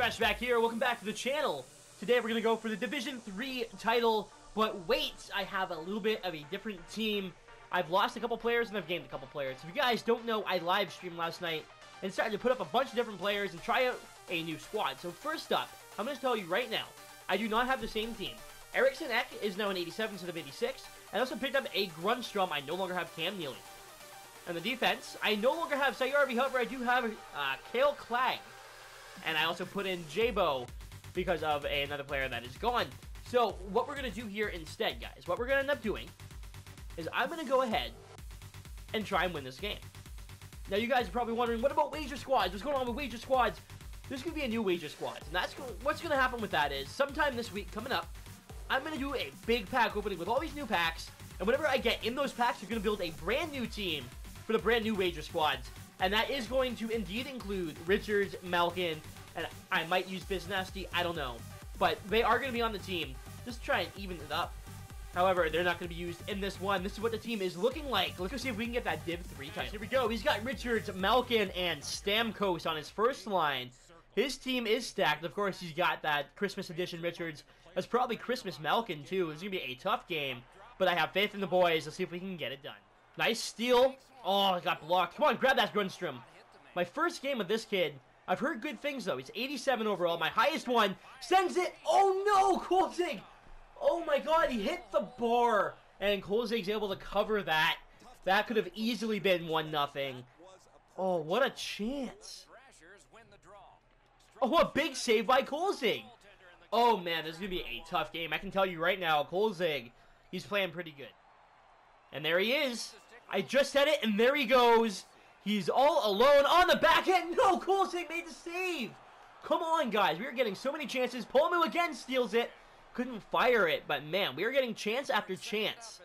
Back here. Welcome back to the channel. Today we're going to go for the Division 3 title, but wait, I have a little bit of a different team. I've lost a couple players and I've gained a couple players. If you guys don't know, I live streamed last night and started to put up a bunch of different players and try out a new squad. So first up, I'm going to tell you right now, I do not have the same team. Eriksson Ek is now an 87 instead of 86. I also picked up a Grundstrom. I no longer have Cam Neely. And the defense, I no longer have Sayarvi, however, I do have uh, Kale Clague. And I also put in Jabo because of a, another player that is gone. So what we're going to do here instead, guys, what we're going to end up doing is I'm going to go ahead and try and win this game. Now, you guys are probably wondering, what about wager squads? What's going on with wager squads? There's going to be a new wager squads. And that's what's going to happen with that is sometime this week coming up, I'm going to do a big pack opening with all these new packs. And whatever I get in those packs, you're going to build a brand new team for the brand new wager squads. And that is going to indeed include Richards, Malkin, and I might use Biznasty, I don't know. But they are going to be on the team. Just try and even it up. However, they're not going to be used in this one. This is what the team is looking like. Let's go see if we can get that Div 3 title. Here we go. He's got Richards, Malkin, and Stamkos on his first line. His team is stacked. Of course, he's got that Christmas edition Richards. That's probably Christmas Malkin, too. It's going to be a tough game. But I have faith in the boys. Let's see if we can get it done. Nice steal. Oh, I got blocked. Come on, grab that Grundstrom. My first game with this kid. I've heard good things, though. He's 87 overall. My highest one. Sends it. Oh, no. Kolzig. Oh, my God. He hit the bar. And Kolzig's able to cover that. That could have easily been 1 nothing. Oh, what a chance. Oh, a big save by Kolzig. Oh, man. This is going to be a tough game. I can tell you right now, Kolzig, he's playing pretty good. And there he is. I just said it, and there he goes. He's all alone on the back end. No, Kolzig made the save. Come on, guys. We are getting so many chances. Palmu again steals it. Couldn't fire it, but man, we are getting chance after chance.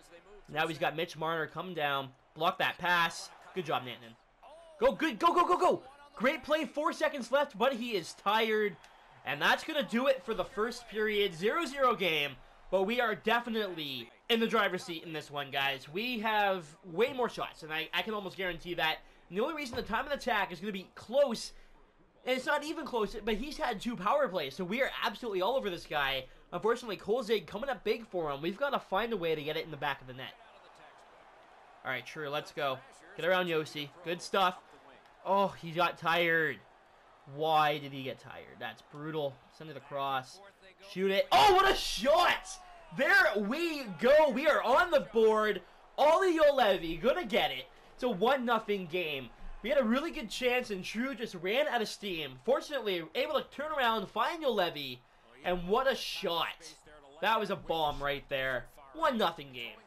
Now he's got Mitch Marner coming down. Block that pass. Good job, Nanton. Go, good, go, go, go, go. Great play, four seconds left, but he is tired. And that's going to do it for the first period. 0-0 game. But we are definitely in the driver's seat in this one, guys. We have way more shots, and I, I can almost guarantee that. And the only reason the time of attack is going to be close, and it's not even close, but he's had two power plays, so we are absolutely all over this guy. Unfortunately, Kolzig coming up big for him. We've got to find a way to get it in the back of the net. All right, true. Let's go. Get around Josi. Good stuff. Oh, he got tired. Why did he get tired? That's brutal. Send it across. Shoot it. Oh, what a shot! There we go. We are on the board. Olli Juolevi gonna get it. It's a 1 nothing game. We had a really good chance, and True just ran out of steam. Fortunately, able to turn around, find Juolevi, and what a shot. That was a bomb right there. 1 nothing game.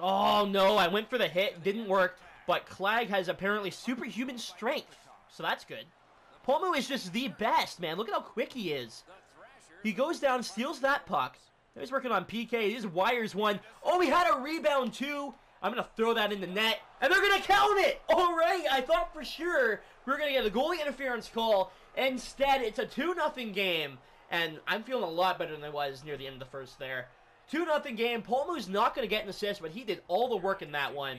Oh, no. I went for the hit. Didn't work. But Clague has apparently superhuman strength. So that's good. Palmu is just the best, man. Look at how quick he is. He goes down, steals that puck. He's working on PK. He just wires one. Oh, he had a rebound, too. I'm going to throw that in the net. And they're going to count it. All right. I thought for sure we were going to get a goalie interference call. Instead, it's a 2-0 game. And I'm feeling a lot better than I was near the end of the first there. 2-0 game. Palmu's not going to get an assist, but he did all the work in that one.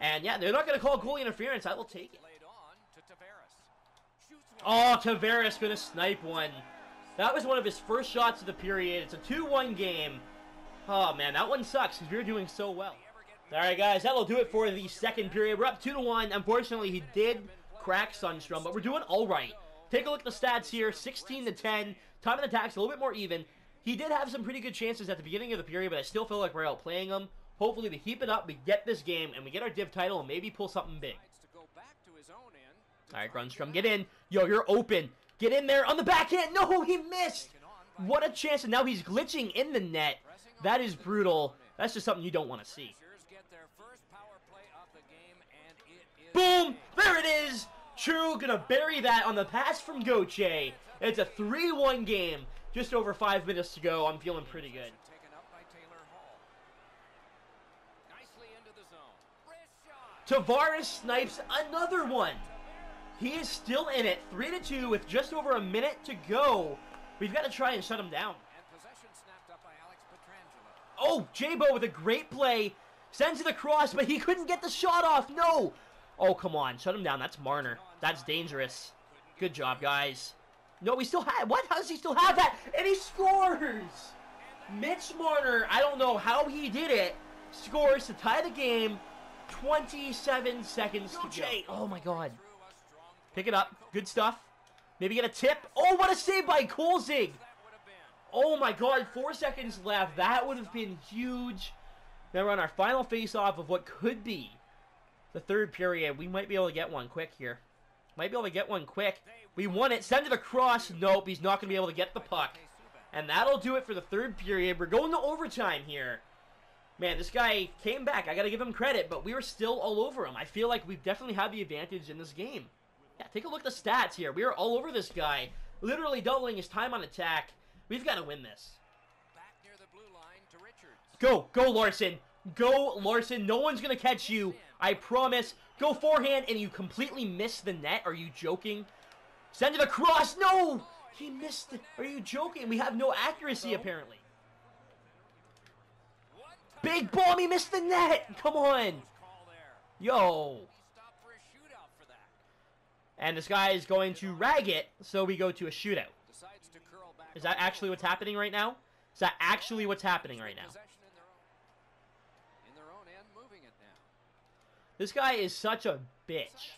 And, yeah, they're not going to call goalie interference. I will take it. Oh, Tavares going to snipe one. That was one of his first shots of the period. It's a 2-1 game. Oh, man, that one sucks because we were doing so well. All right, guys, that'll do it for the second period. We're up 2-1. Unfortunately, he did crack Sunstrom, but we're doing all right. Take a look at the stats here. 16 to 10. Time of attack's a little bit more even. He did have some pretty good chances at the beginning of the period, but I still feel like we're outplaying him. Hopefully, we keep it up, we get this game, and we get our div title and maybe pull something big. All right, Grundstrom, get in. Yo, you're open. Get in there on the backhand. No, he missed. What a chance. And now he's glitching in the net. That is brutal. That's just something you don't want to see. Boom! There it is! True gonna bury that on the pass from Goche. It's a 3-1 game. Just over five minutes to go. I'm feeling pretty good. Tavares snipes another one. He is still in it, 3 to two with just over a minute to go. We've got to try and shut him down. Oh, Jabo with a great play. Sends it across, but he couldn't get the shot off. No. Oh, come on. Shut him down. That's Marner. That's dangerous. Good job, guys. No, we still have... What? How does he still have that? And he scores! Mitch Marner, I don't know how he did it, scores to tie the game. 27 seconds to go. Oh, my God. Pick it up. Good stuff. Maybe get a tip. Oh, what a save by Kolzig. Oh, my God. Four seconds left. That would have been huge. Now we're on our final face-off of what could be the third period. We might be able to get one quick here. Might be able to get one quick. We won it. Send it across. Nope, he's not going to be able to get the puck. And that'll do it for the third period. We're going to overtime here. Man, this guy came back. I got to give him credit, but we were still all over him. I feel like we've definitely had the advantage in this game. Yeah, take a look at the stats here. We are all over this guy, literally doubling his time on attack. We've got to win this. Go, go, Larson. Go, Larson. No one's going to catch you. I promise. Go forehand, and you completely miss the net. Are you joking? Send it across. No! He missed it. Are you joking? We have no accuracy, apparently. Big bomb. He missed the net. Come on. Yo. And this guy is going to rag it, so we go to a shootout. Is that actually what's happening right now? Is that actually what's happening right now? This guy is such a bitch.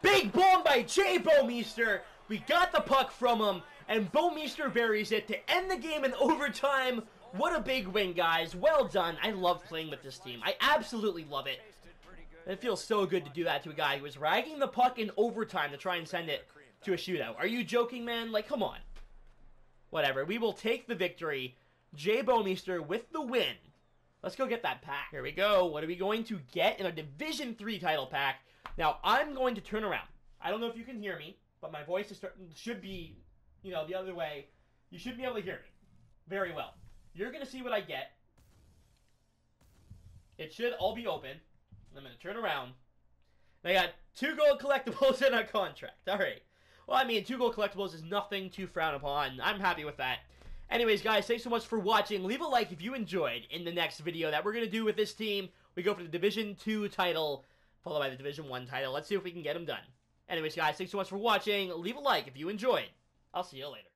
Big bomb by Jay Bouwmeester. We got the puck from him, and Bouwmeester buries it to end the game in overtime. What a big win, guys. Well done. I love playing with this team. I absolutely love it. It feels so good to do that to a guy who was ragging the puck in overtime to try and send it to a shootout. Are you joking, man? Like, come on. Whatever. We will take the victory. Jay Bouwmeester with the win. Let's go get that pack. Here we go. What are we going to get in a Division 3 title pack? Now, I'm going to turn around. I don't know if you can hear me, but my voice is should be, you know, the other way. You should be able to hear me very well. You're going to see what I get. It should all be open. I'm going to turn around. I got two gold collectibles in a contract. All right. Well, I mean, two gold collectibles is nothing to frown upon. I'm happy with that. Anyways, guys, thanks so much for watching. Leave a like if you enjoyed. In the next video that we're going to do with this team, we go for the Division 2 title, followed by the Division 1 title. Let's see if we can get them done. Anyways, guys, thanks so much for watching. Leave a like if you enjoyed. I'll see you later.